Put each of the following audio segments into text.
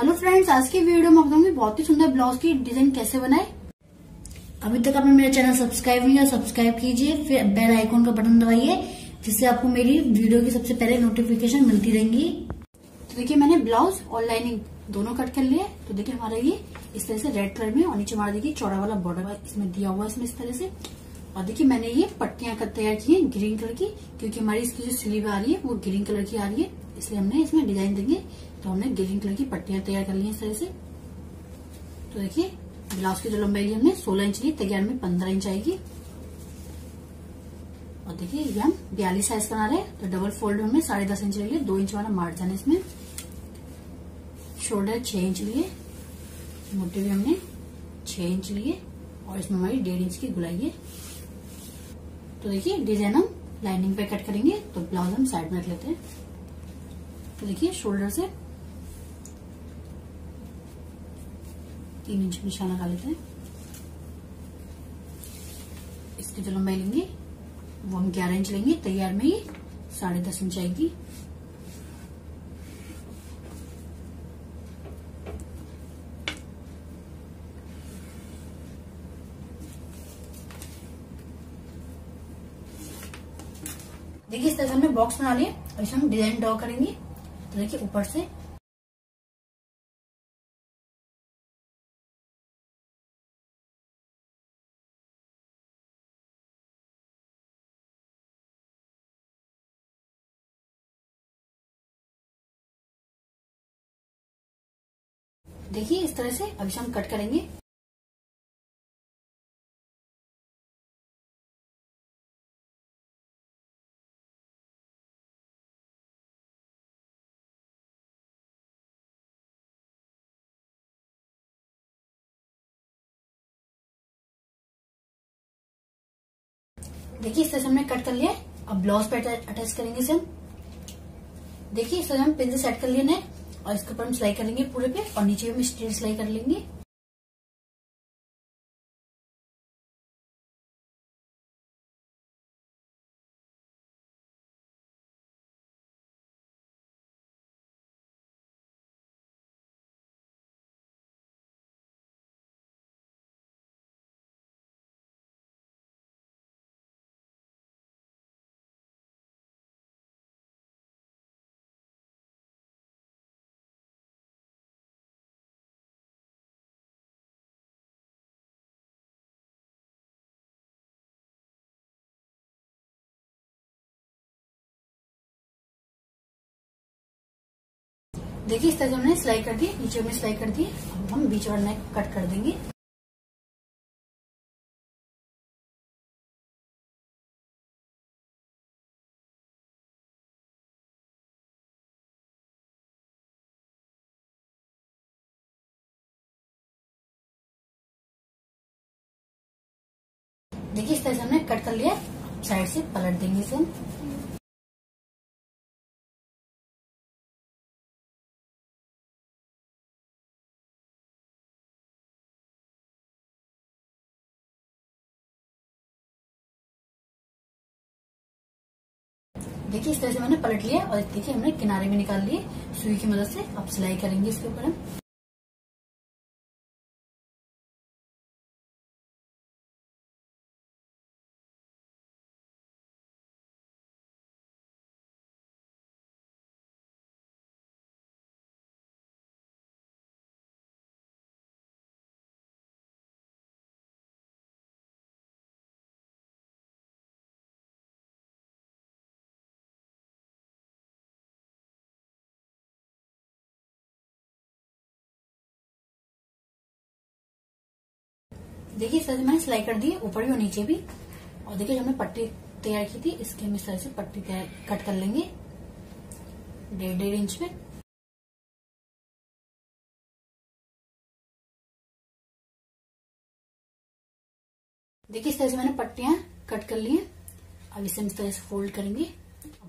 Hello friends आज की video में बताऊँगी बहुत ही सुंदर ब्लाउज की डिज़ाइन कैसे बनाए अभी तक आपने मेरा चैनल सब्सक्राइब नहीं किया, सब्सक्राइब कीजिए, फिर बेल आइकॉन का बटन दबाइए, जिससे आपको मेरी वीडियो की सबसे पहले नोटिफिकेशन मिलती रहेंगी। तो देखिए, मैंने ब्लाउज और लाइनिंग दोनों कट कर लिए। तो देखिए, हमारा ये इस तरह से रेड कलर में, और नीचे हमारा देखिए चौड़ा वाला बॉर्डर इसमें दिया हुआ है इसमें इस तरह से। और देखिए, मैंने ये पट्टियाँ तैयार की है ग्रीन कलर की, क्योंकि हमारी इसकी जो स्लीव आ रही है, वो ग्रीन कलर की आ रही है। इसलिए हमने इसमें डिज़ाइन देंगे। तो हमने ग्रीन कलर की पट्टियाँ तैयार कर ली है इस तरह से। तो देखिए ब्लाउज की जो लंबाई ली हमने 16 इंच ली तैयार में 15 इंच आएगी। और देखिए, ये हम बयालीस साइज़ बना रहे तो डबल फोल्ड में साढ़े दस इंच लिए, दो इंच वाला मार्जिन है इसमें। शोल्डर छह इंच लिए मोटे भी हमने छह इंच लिए, और इसमें हमारी डेढ़ इंच की गुलाई है। तो देखिए डिज़ाइन हम लाइनिंग पे कट करेंगे तो ब्लाउज हम साइड में रख लेते हैं। तो देखिए शोल्डर से तीन इंच निशान लगा लेते हैं। इसकी जो लंबाई लेंगे, वो हम ग्यारह इंच लेंगे। तैयार में ही साढ़े दस इंच आएगी। देखिए, इस तरह से हमने बॉक्स बना लिया और इसे हम डिज़ाइन ड्रॉ करेंगे। तो देखिए ऊपर से देखिए इस तरह से अभी हम कट करेंगे। देखिए, इस तरह से हमने कट कर लिया अब ब्लाउज पे अटैच करेंगे इसे हम। देखिए, इस तरह हम पिन से सेट कर लिए और इसके ऊपर हम सिलाई करेंगे पूरे पे और नीचे भी हम स्ट्रेट सिलाई कर लेंगे। देखिए, इस तरह हमने सिलाई कर दी नीचे हमने सिलाई कर दी अब हम बीच वाला नेक कट कर देंगे। देखिए, इस तरह से हमने कट कर लिया। साइड से पलट देंगे इसे देखिए इस तरह से मैंने पलट लिया और देखिए हमने किनारे में निकाल लिए। सुई की मदद से अब सिलाई करेंगे इसके ऊपर हम। देखिए इस तरह से मैंने सिलाई कर दी है, ऊपर भी और नीचे भी। और देखिए जो हमने पट्टी तैयार की थी, इसके हम इस तरह से पट्टी कट कर लेंगे। डेढ़ डेढ़ इंच में। देखिए इस तरह से मैंने पट्टियाँ कट कर ली हैं। अब इसे हम इस तरह से फोल्ड करेंगे।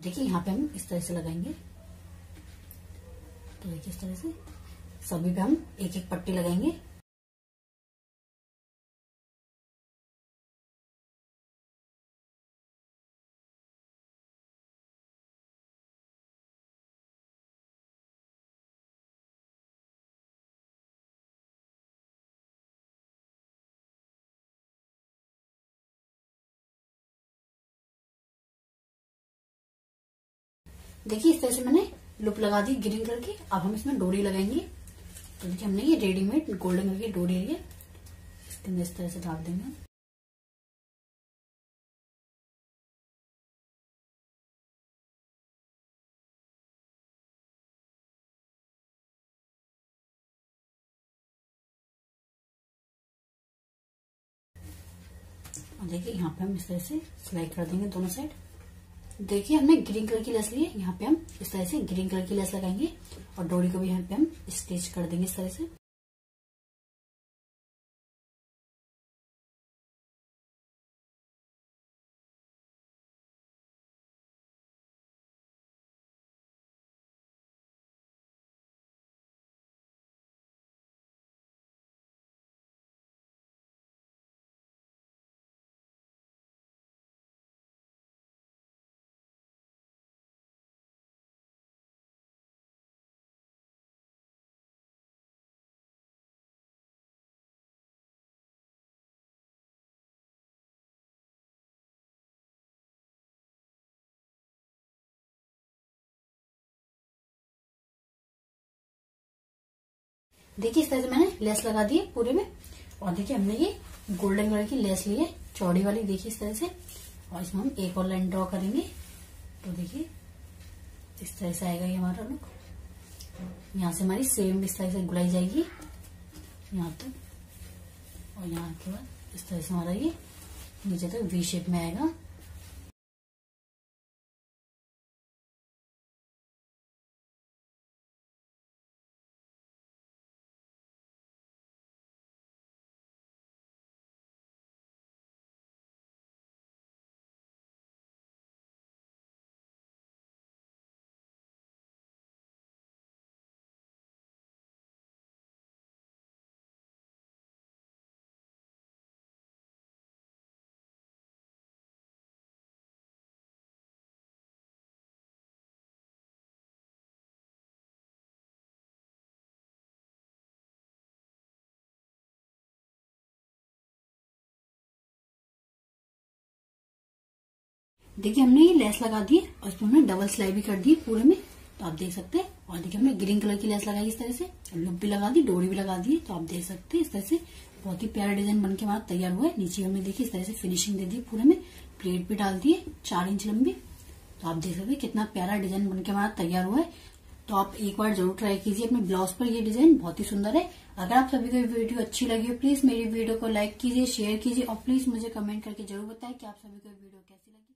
देखिए यहाँ पे हम इस तरह से लगाएँगे। तो देखिए इस तरह से सभी पे हम एक एक पट्टी लगाएँगे। देखिए, इस तरह से मैंने लुप लगा दी ग्रीन कलर की। अब हम इसमें डोरी लगाएँगे। तो देखिए, हमने ये रेडीमेड गोल्डन कलर की डोरी ली है। अंदर इस तरह से डाल देंगे देखिए, यहाँ पे हम इस तरह से सिलाई कर देंगे दोनों साइड देखिए, हमने ग्रीन कलर की लेस ली है। यहाँ पे हम इस तरह से ग्रीन कलर की लेस लगाएँगे और डोरी को भी यहाँ पे हम स्टिच कर देंगे इस तरह से। देखिए इस तरह से मैंने लेस लगा दी है पूरे में, और देखिए हमने ये गोल्डन कलर की लेस ली है, चौड़ी वाली देखिए इस तरह से, और इसमें हम एक और लाइन ड्रॉ करेंगे तो देखिए इस तरह से आएगा ये हमारा लुक यहाँ से हमारी सेम इस तरह से गुलाई जाएगी, यहाँ तक, और यहाँ के बाद इस तरह से हमारा ये नीचे तक वी शेप में आएगा। देखिए, हमने ये लेस लगा दी और इसमें हमने डबल सिलाई भी कर दी पूरे में। तो आप देख सकते हैं। और देखिए, हमने ग्रीन कलर की लेस लगाई इस तरह से। लुप भी लगा दी, डोरी भी लगा दी तो आप देख सकते हैं इस तरह से बहुत ही प्यारा डिज़ाइन बन के हमारा तैयार हुआ है। नीचे हमने देखिए इस तरह से फिनिशिंग दे दी पूरे में। प्लेट भी डाल दिए चार इंच लंबी। तो आप देख सकते कितना प्यारा डिज़ाइन बन के हमारा तैयार हुआ है। तो आप एक बार ज़रूर ट्राई कीजिए अपने ब्लाउज पर। ये डिज़ाइन बहुत ही सुंदर है। अगर आप सभी को ये वीडियो अच्छी लगी हो प्लीज़ मेरी वीडियो को लाइक कीजिए शेयर कीजिए और प्लीज़ मुझे कमेंट करके ज़रूर बताएँ कि आप सभी को वीडियो कैसी लगी।